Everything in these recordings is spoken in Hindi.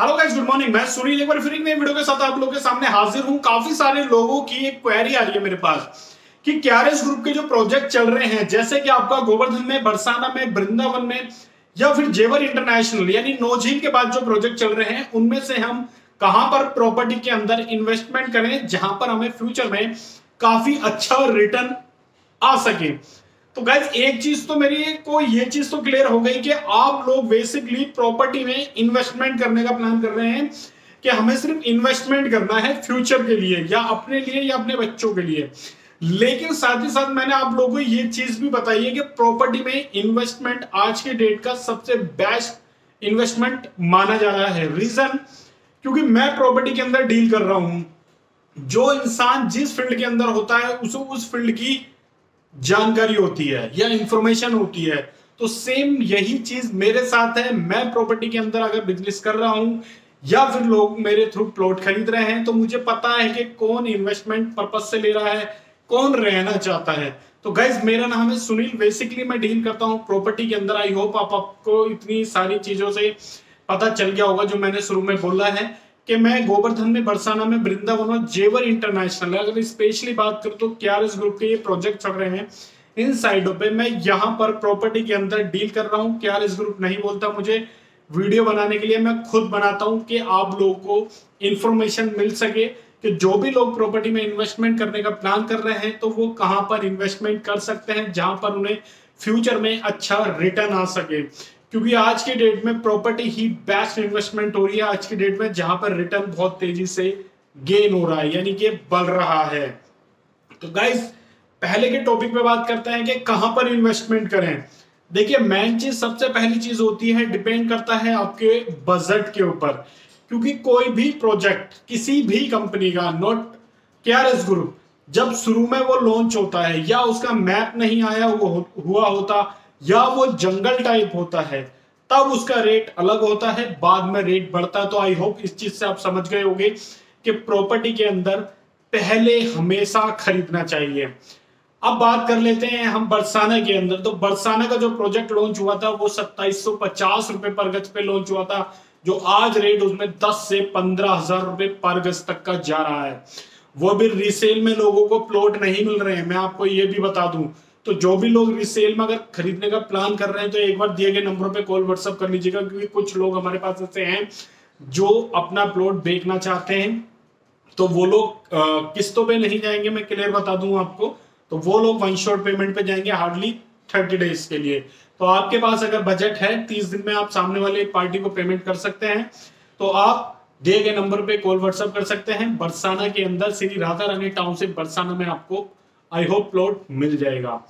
हेलो गाइस गुड मॉर्निंग मैं सुनील एक बार फिर एक वीडियो के साथ आप लोगों के सामने हाजिर हूँ। काफ़ी सारे लोगों की एक क्वेरी आ रही है मेरे पास कि क्यारेस ग्रुप के जो प्रोजेक्ट चल रहे हैं, जैसे कि आपका गोवर्धन में, बरसाना में, वृंदावन में, या फिर जेवर इंटरनेशनल यानी नोझील के बाद जो प्रोजेक्ट चल रहे हैं, उनमें से हम कहाँ पर प्रॉपर्टी के अंदर इन्वेस्टमेंट करें, जहाँ पर हमें फ्यूचर में काफ़ी अच्छा रिटर्न आ सके। तो गाइज़ एक चीज़ तो मेरी को ये चीज़ तो क्लियर हो गई कि आप लोग बेसिकली प्रॉपर्टी में इन्वेस्टमेंट करने का प्लान कर रहे हैं कि हमें सिर्फ़ इन्वेस्टमेंट करना है फ्यूचर के लिए, या अपने लिए या अपने बच्चों के लिए। लेकिन साथ ही साथ मैंने आप लोगों को ये चीज़ भी बताई है कि प्रॉपर्टी में इन्वेस्टमेंट आज के डेट का सबसे बेस्ट इन्वेस्टमेंट माना जा रहा है। रीजन क्योंकि मैं प्रॉपर्टी के अंदर डील कर रहा हूँ। जो इंसान जिस फ़ील्ड के अंदर होता है, उसे उस फ़ील्ड की जानकारी होती है या इंफॉर्मेशन होती है तो सेम यही चीज़ मेरे साथ है। मैं प्रॉपर्टी के अंदर अगर बिज़नेस कर रहा हूँ या फिर लोग मेरे थ्रू प्लॉट खरीद रहे हैं तो मुझे पता है कि कौन इन्वेस्टमेंट पर्पज से ले रहा है, कौन रहना चाहता है। तो गाइज़ मेरा नाम है सुनील। बेसिकली मैं डील करता हूँ प्रॉपर्टी के अंदर। आई होप आप आपको इतनी सारी चीज़ों से पता चल गया होगा जो मैंने शुरू में बोला है। कि मैं गोवर्धन में बरसाना में वृंदावन और जेवर इंटरनेशनल अगर स्पेशली बात करूँ तो क्यारस ग्रुप के ये प्रोजेक्ट चल रहे हैं। इन साइडों पे मैं यहाँ पर प्रॉपर्टी के अंदर डील कर रहा हूँ। क्यारस ग्रुप नहीं बोलता मुझे। वीडियो बनाने के लिए मैं खुद बनाता हूँ कि आप लोगों को इंफॉर्मेशन मिल सके कि जो भी लोग प्रॉपर्टी में इन्वेस्टमेंट करने का प्लान कर रहे हैं तो वो कहाँ पर इन्वेस्टमेंट कर सकते हैं, जहाँ पर उन्हें फ्यूचर में अच्छा रिटर्न आ सके। क्योंकि आज के डेट में प्रॉपर्टी ही बेस्ट इन्वेस्टमेंट हो रही है आज के डेट में, जहाँ पर रिटर्न बहुत तेज़ी से गेन हो रहा है, यानी कि बढ़ रहा है। तो गाइज़ पहले के टॉपिक पे बात करते हैं कि कहाँ पर इन्वेस्टमेंट करें। देखिए मेन चीज़, सबसे पहली चीज़ होती है डिपेंड करता है आपके बजट के ऊपर। क्योंकि कोई भी प्रोजेक्ट किसी भी कंपनी का नॉट केआरएस ग्रुप जब शुरू में वो लॉन्च होता है, या उसका मैप नहीं आया हुआ होता या वो जंगल टाइप होता है, तब उसका रेट अलग होता है। बाद में रेट बढ़ता है तो आई होप इस चीज़ से आप समझ गए होंगे कि प्रॉपर्टी के अंदर पहले हमेशा खरीदना चाहिए। अब बात कर लेते हैं हम बरसाना के अंदर। तो बरसाना का जो प्रोजेक्ट लॉन्च हुआ था, वो सत्ताईस पचास रुपए पर गज पे लॉन्च हुआ था, जो आज रेट उसमें 10 से पंद्रह हज़ार रुपए पर गज तक का जा रहा है। वो भी रिसेल में लोगों को प्लॉट नहीं मिल रहे हैं। मैं आपको ये भी बता दूँ तो जो भी लोग रिसेल में अगर खरीदने का प्लान कर रहे हैं तो एक बार दिए गए नंबरों पे कॉल व्हाट्सअप कर लीजिएगा, क्योंकि कुछ लोग हमारे पास ऐसे हैं जो अपना प्लॉट बेचना चाहते हैं। तो वो लोग किस्तों पे नहीं जाएँगे, मैं क्लियर बता दूँ आपको। तो वो लोग वन शॉट पेमेंट पे जाएँगे हार्डली थर्टी डेज़ के लिए। तो आपके पास अगर बजट है, तीस दिन में आप सामने वाले पार्टी को पेमेंट कर सकते हैं। तो आप दिए गए नंबर पे कॉल व्हाट्सअप कर सकते हैं। बरसाना के अंदर श्री राधा रानी टाउनशिप बरसाना में आपको आई होप प्लॉट मिल जाएगा।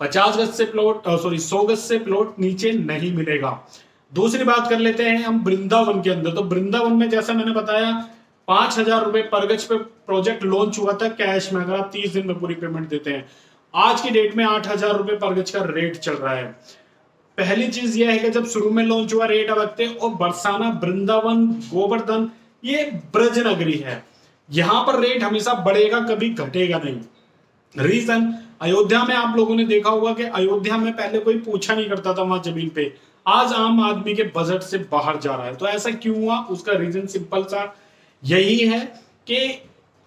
पचास गज से प्लॉट सॉरी सौ गज से प्लॉट नीचे नहीं मिलेगा। दूसरी बात कर लेते हैं हम वृंदावन के अंदर। तो वृंदावन में जैसा मैंने बताया, पाँच हज़ार रुपए पर गज पे प्रोजेक्ट लॉन्च हुआ था कैश में, अगर आप तीस दिन में पूरी पेमेंट देते हैं। आज की डेट में आठ हज़ार रुपए पर गज का रेट चल रहा है। पहली चीज़ यह है कि जब शुरू में लॉन्च हुआ रेट रखते और बरसाना, वृंदावन, गोवर्धन, ये ब्रज नगरी है। यहाँ पर रेट हमेशा बढ़ेगा, कभी घटेगा नहीं। रीजन अयोध्या में आप लोगों ने देखा होगा कि अयोध्या में पहले कोई पूछा नहीं करता था वहाँ ज़मीन पे। आज आम आदमी के बजट से बाहर जा रहा है। तो ऐसा क्यों हुआ? उसका रीजन सिंपल सा यही है कि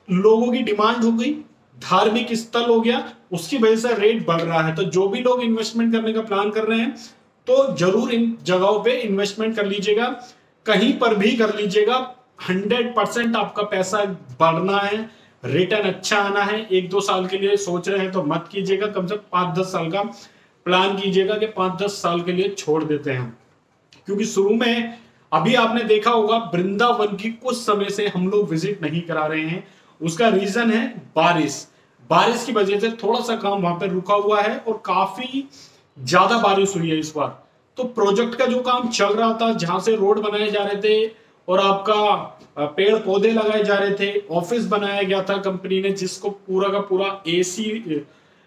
लोगों की डिमांड हो गई, धार्मिक स्थल हो गया, उसकी वजह से रेट बढ़ रहा है। तो जो भी लोग इन्वेस्टमेंट करने का प्लान कर रहे हैं तो ज़रूर इन जगहों पे इन्वेस्टमेंट कर लीजिएगा, कहीं पर भी कर लीजिएगा। हंड्रेड परसेंट आपका पैसा बढ़ना है। रिटर्न अच्छा आना है, एक दो साल के लिए सोच रहे हैं तो मत कीजिएगा, कम से कम पाँच दस साल का प्लान कीजिएगा कि पाँच दस साल के लिए छोड़ देते हैं। क्योंकि शुरू में अभी आपने देखा होगा, वृंदावन की कुछ समय से हम लोग विज़िट नहीं करा रहे हैं। उसका रीजन है बारिश। बारिश की वजह से थोड़ा सा काम वहाँ पर रुका हुआ है और काफ़ी ज़्यादा बारिश हुई है इस बार। तो प्रोजेक्ट का जो काम चल रहा था, जहाँ से रोड बनाए जा रहे थे और आपका पेड़ पौधे लगाए जा रहे थे, ऑफ़िस बनाया गया था कंपनी ने, जिसको पूरा का पूरा एसी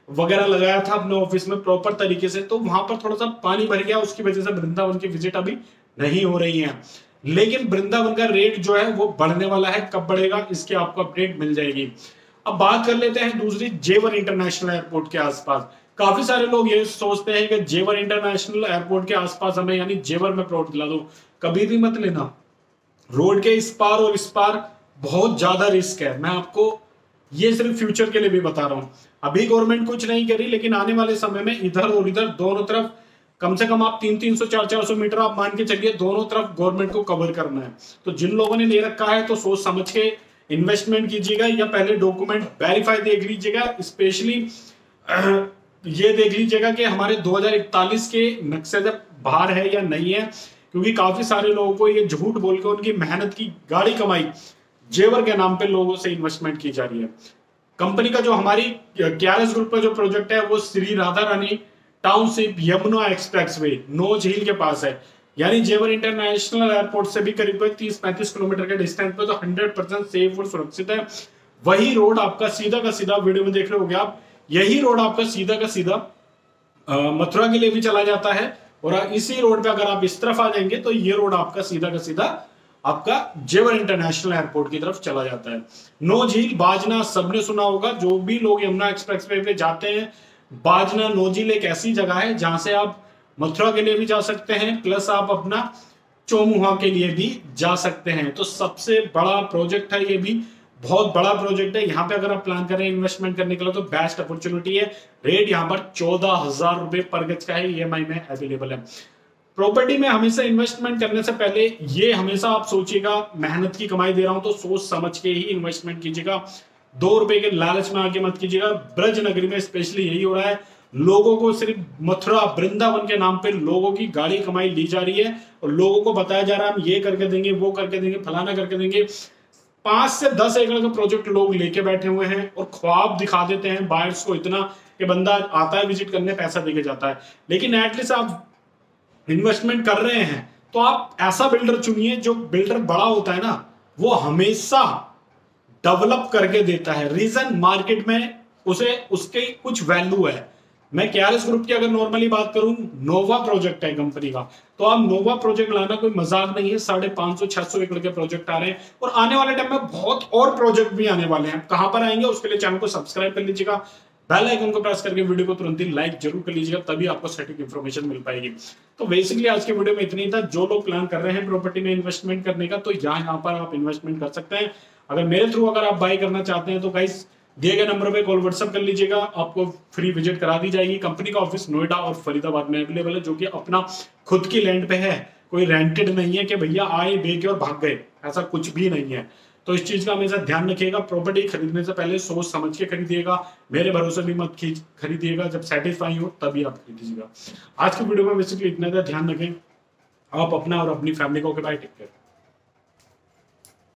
वगैरह लगाया था अपने ऑफ़िस में प्रॉपर तरीके से तो वहाँ पर थोड़ा सा पानी भर गया, उसकी वजह से वृंदावन की विज़िट अभी नहीं हो रही है। लेकिन वृंदावन का रेट जो है, वो बढ़ने वाला है, कब बढ़ेगा, इसकी आपको अपडेट मिल जाएगी। अब बात कर लेते हैं दूसरी, जेवर इंटरनेशनल एयरपोर्ट के आसपास। काफ़ी सारे लोग ये सोचते हैं कि जेवर इंटरनेशनल एयरपोर्ट के आसपास हमें यानी जेवर में प्लॉट दिला दो। कभी भी मत लेना। रोड के इस पार और इस पार बहुत ज़्यादा रिस्क है। मैं आपको ये सिर्फ़ फ्यूचर के लिए भी बता रहा हूँ। अभी गवर्नमेंट कुछ नहीं करी, लेकिन आने वाले समय में इधर और इधर दोनों तरफ़ कम से कम आप तीन तीन सौ, चार चार सौ मीटर आप मान के चलिए, दोनों तरफ़ गवर्नमेंट को कवर करना है। तो जिन लोगों ने ले रखा है तो सोच समझ के इन्वेस्टमेंट कीजिएगा या पहले डॉक्यूमेंट वेरीफाई देख लीजिएगा। स्पेशली ये देख लीजिएगा कि हमारे 2041 के नक्शे जब बाहर है या नहीं है क्योंकि काफ़ी सारे लोगों को ये झूठ बोल के उनकी मेहनत की गाड़ी कमाई जेवर के नाम पे लोगों से इन्वेस्टमेंट की जा रही है। कंपनी का जो हमारी क्यारस ग्रुप का जो प्रोजेक्ट है, वो Shri Radha Rani township Yamuna express way नो झील के पास है। यानी जेवर इंटरनेशनल एयरपोर्ट से भी करीब तीस पैंतीस किलोमीटर के डिस्टेंस पे तो हंड्रेड परसेंट सेफ़ और सुरक्षित है। वही रोड आपका सीधा का सीधा, वीडियो में देख रहे हो आप, यही रोड आपका सीधा का सीधा मथुरा के लिए भी चला जाता है। और इसी रोड पे अगर आप इस तरफ़ आ जाएँगे तो ये रोड आपका सीधा का सीधा आपका जेवर इंटरनेशनल एयरपोर्ट की तरफ़ चला जाता है। नो झील, बाजना, सबने सुना होगा, जो भी लोग यमुना एक्सप्रेस वे पे जाते हैं, बाजना, नो झील एक ऐसी जगह है जहाँ से आप मथुरा के लिए भी जा सकते हैं, प्लस आप अपना चोमुहा के लिए भी जा सकते हैं। तो सबसे बड़ा प्रोजेक्ट है ये भी बहुत बड़ा प्रोजेक्ट है। यहाँ पे अगर आप प्लान कर इन्वेस्टमेंट करने के लिए तो बेस्ट अपॉर्चुनिटी है। रेट यहाँ पर चौदह हज़ार रुपए पर गज का है। ई में अवेलेबल है। प्रॉपर्टी में हमेशा इन्वेस्टमेंट करने से पहले ये हमेशा आप सोचिएगा, मेहनत की कमाई दे रहा हूँ तो सोच समझ के ही इन्वेस्टमेंट कीजिएगा। दो रुपए के लालच में आके मत कीजिएगा। ब्रज नगरी में स्पेशली यही हो रहा है। लोगों को सिर्फ़ मथुरा, वृंदावन के नाम पे लोगों की गाड़ी कमाई ली जा रही है। और लोगों को बताया जा रहा है, हम ये करके देंगे, वो करके देंगे, फलाना करके देंगे। पाँच से दस एकड़ का प्रोजेक्ट लोग लेके बैठे हुए हैं और ख्वाब दिखा देते हैं बायर्स को इतना कि बंदा आता है विज़िट करने, पैसा देके जाता है। लेकिन एटलीस्ट आप इन्वेस्टमेंट कर रहे हैं तो आप ऐसा बिल्डर चुनिए जो बिल्डर बड़ा होता है ना, वो हमेशा डेवलप करके देता है। रीजन मार्केट में उसे, उसके कुछ वैल्यू है। मैं केआरएस ग्रुप की अगर नॉर्मली बात करूँ नोवा प्रोजेक्ट है कंपनी का। तो आप नोवा प्रोजेक्ट लाना कोई मज़ाक नहीं है, साढ़े पाँच सौ, छह सौ एकड़ के प्रोजेक्ट आ रहे हैं। और आने वाले टाइम में बहुत और प्रोजेक्ट भी आने वाले हैं। कहाँ पर आएँगे, उसके लिए चैनल को सब्सक्राइब कर लीजिएगा। बेल आइकन को प्रेस करके वीडियो को तुरंत ही लाइक ज़रूर कर लीजिएगा, तभी आपको सटीक इन्फॉर्मेशन मिल पाएगी। तो बेसिकली आज के वीडियो में इतनी था। जो लोग प्लान कर रहे हैं प्रॉपर्टी में इन्वेस्टमेंट करने का तो यहाँ यहाँ पर आप इन्वेस्टमेंट कर सकते हैं। अगर मेरे थ्रू अगर आप बाई करना चाहते हैं तो गाइस दिए गए नंबर पे कॉल व्हाट्सअप कर लीजिएगा। आपको फ्री विज़िट करा दी जाएगी। कंपनी का ऑफ़िस नोएडा और फरीदाबाद में अवेलेबल है, जो कि अपना खुद की लैंड पे है। कोई रेंटेड नहीं है कि भैया आए बेचे और भाग गए। ऐसा कुछ भी नहीं है। तो इस चीज़ का हमेशा ध्यान रखिएगा। प्रॉपर्टी खरीदने से पहले सोच समझ के खरीदिएगा। मेरे भरोसे भी मत खींच, खरीदिएगा। जब सेटिस्फाई हो, तभी आप खरीदीजिएगा आज की वीडियो में बेसिकली इतना ध्यान रखें। आप अपना और अपनी फैमिली को बाय टेक केयर